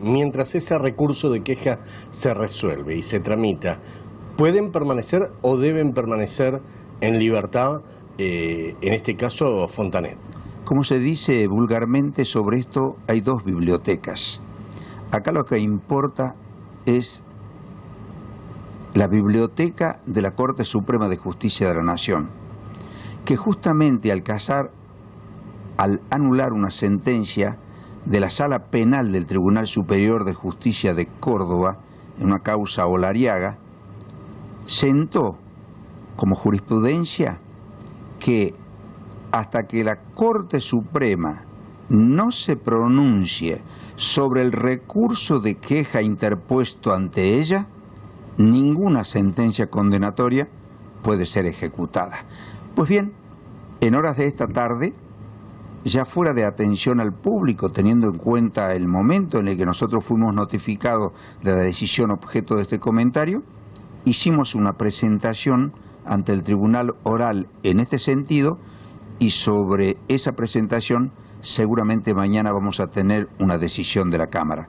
Mientras ese recurso de queja se resuelve y se tramita, ¿pueden permanecer o deben permanecer en libertad, eh, en este caso Fontanet? Como se dice vulgarmente sobre esto, hay dos bibliotecas. Acá lo que importa es la biblioteca de la Corte Suprema de Justicia de la Nación, que justamente al casar, al anular una sentencia, de la Sala Penal del Tribunal Superior de Justicia de Córdoba, en una causa olariaga, sentó como jurisprudencia que hasta que la Corte Suprema no se pronuncie sobre el recurso de queja interpuesto ante ella, ninguna sentencia condenatoria puede ser ejecutada. Pues bien, en horas de esta tarde, ya fuera de atención al público, teniendo en cuenta el momento en el que nosotros fuimos notificados de la decisión objeto de este comentario, hicimos una presentación ante el tribunal oral en este sentido y sobre esa presentación seguramente mañana vamos a tener una decisión de la Cámara.